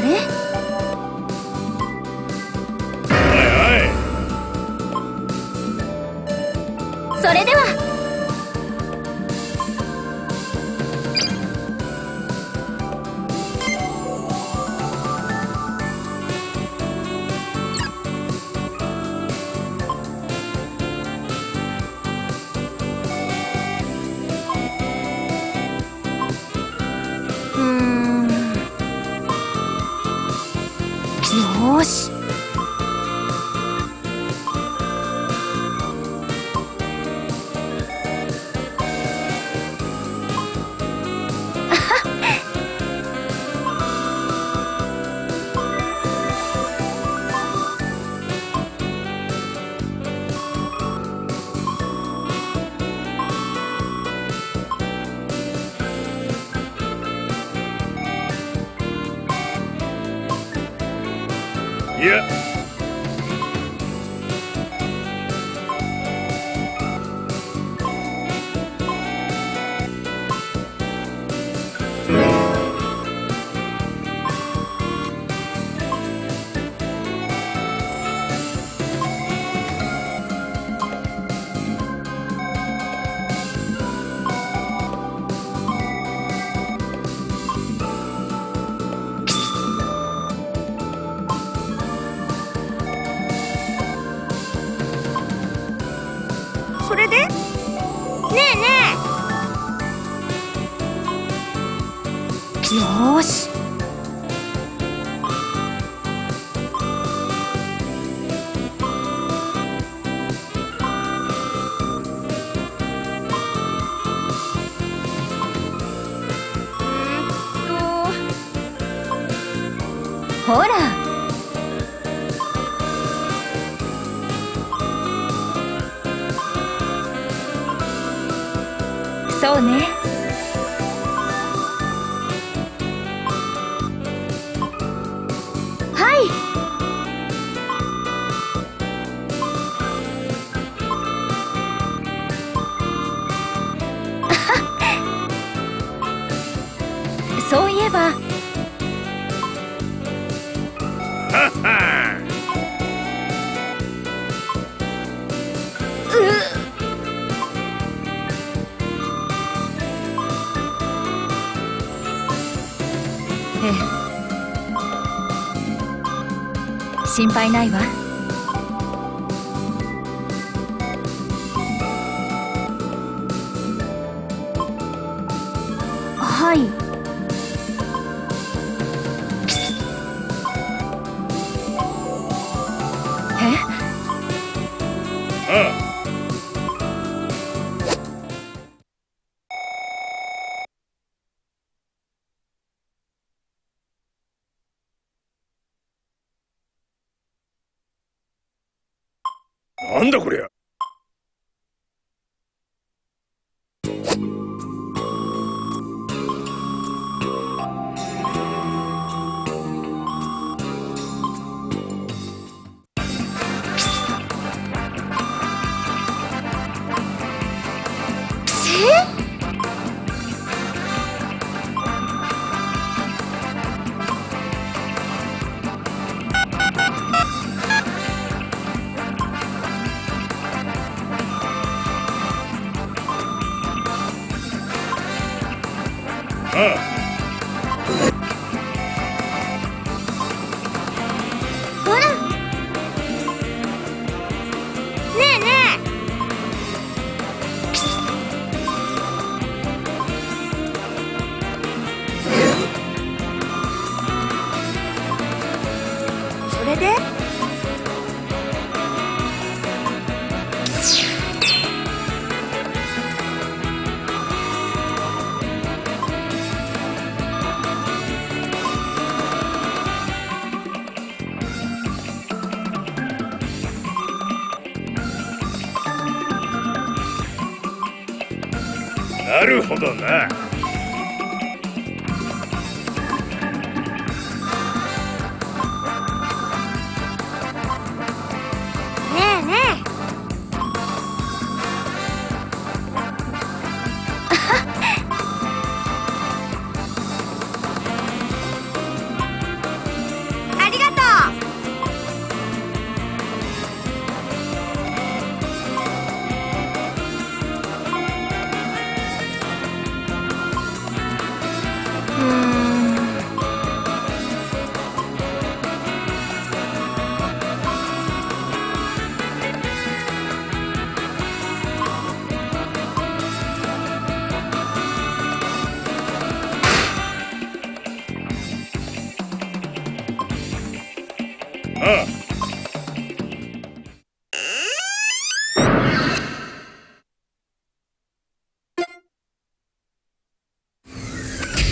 れ？Yeah. ほら。そうね。はい。心配ないわ。なんだこりゃ。なるほどな。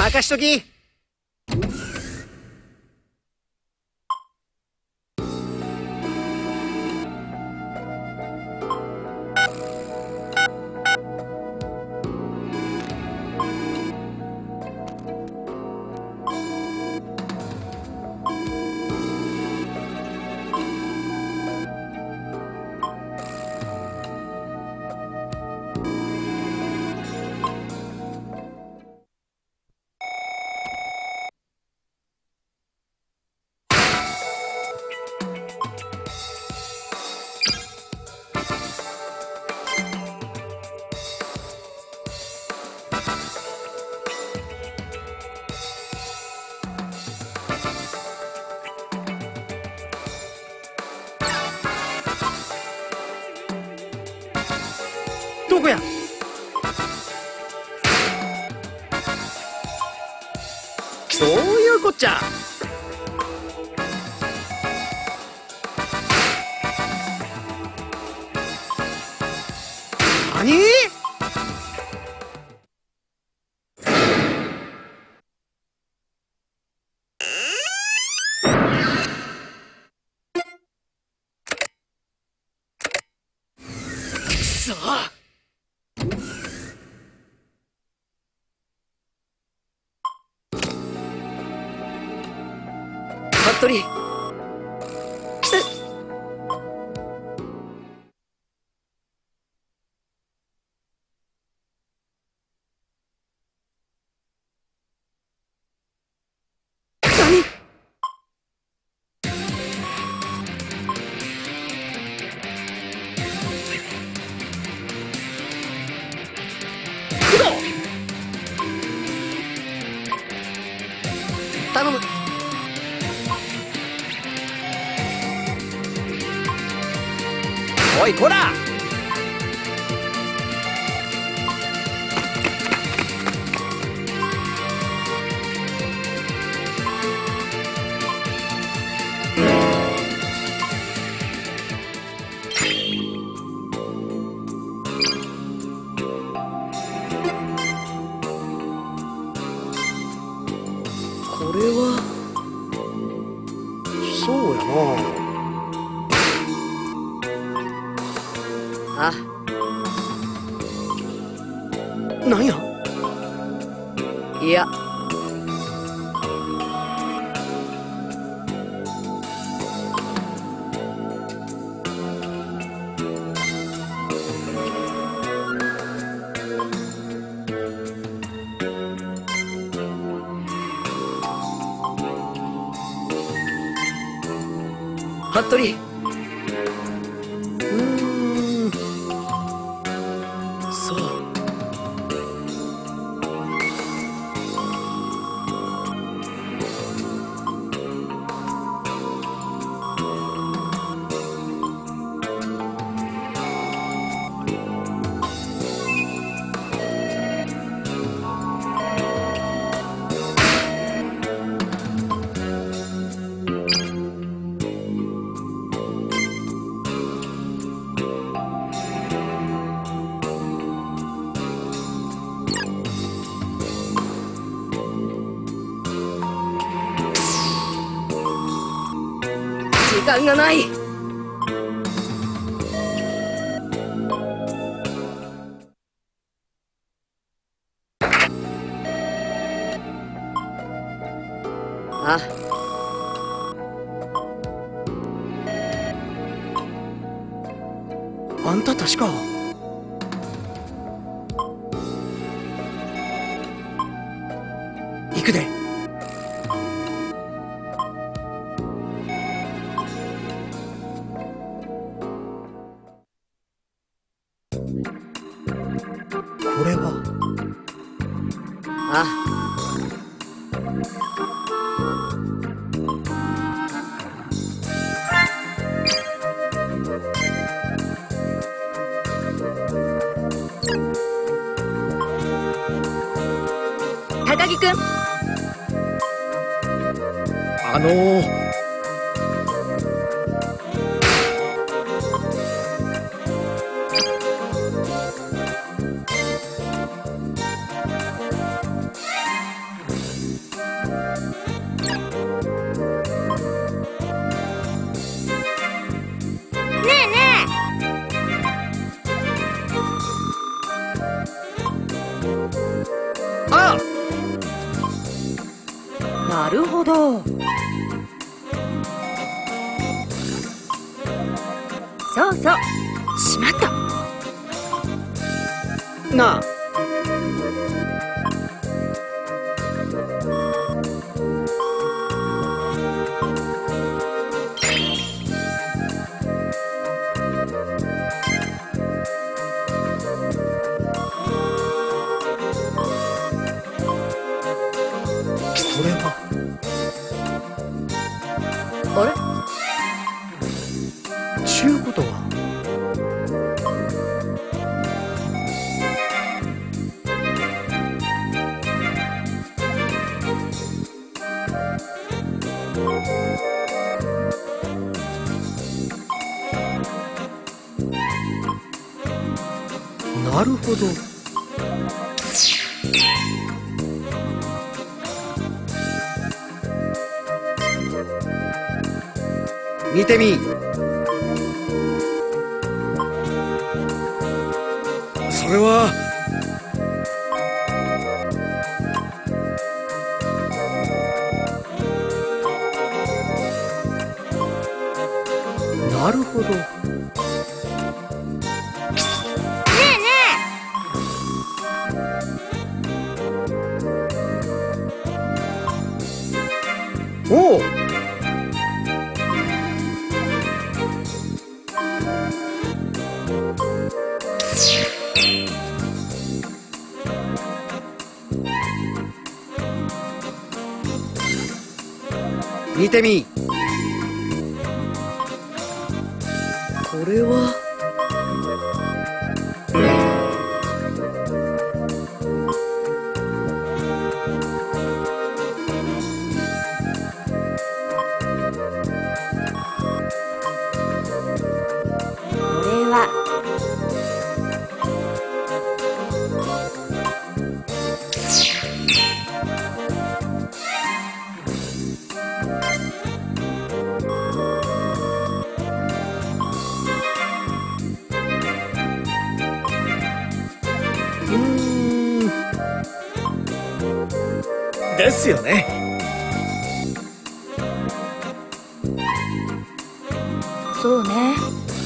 任しとき。やそういうこっちゃ。何？くそ服鳥おいなんや？いや。服部。間がないあんた確か。くん。あのー、ほど。そうそう。しまった。なあ。なるほど。見てみ。それは。なるほど。見てみ。これは。そうね。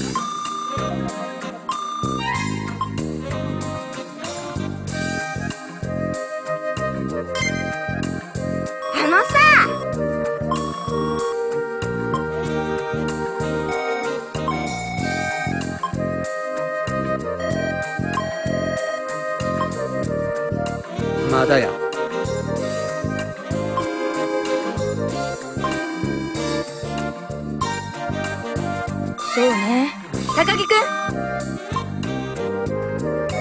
そうね。高木君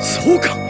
そうか。